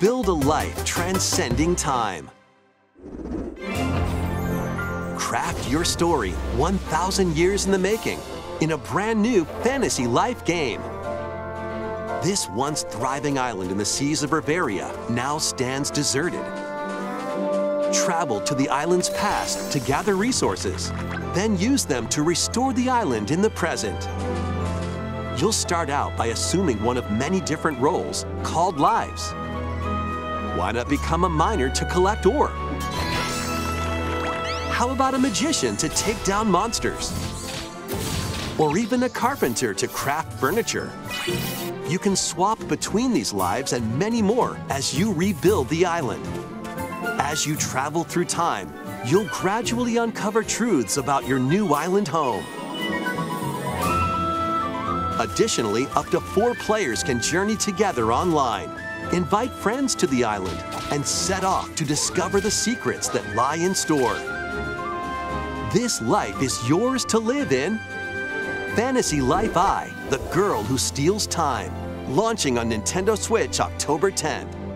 Build a life transcending time. Craft your story 1,000 years in the making in a brand new fantasy life game. This once thriving island in the seas of Reveria now stands deserted. Travel to the island's past to gather resources, then use them to restore the island in the present. You'll start out by assuming one of many different roles called lives. Why not become a miner to collect ore? How about a magician to take down monsters? Or even a carpenter to craft furniture? You can swap between these lives and many more as you rebuild the island. As you travel through time, you'll gradually uncover truths about your new island home. Additionally, up to four players can journey together online, invite friends to the island, and set off to discover the secrets that lie in store. This life is yours to live in. Fantasy Life I, The Girl Who Steals Time, launching on Nintendo Switch October 10th.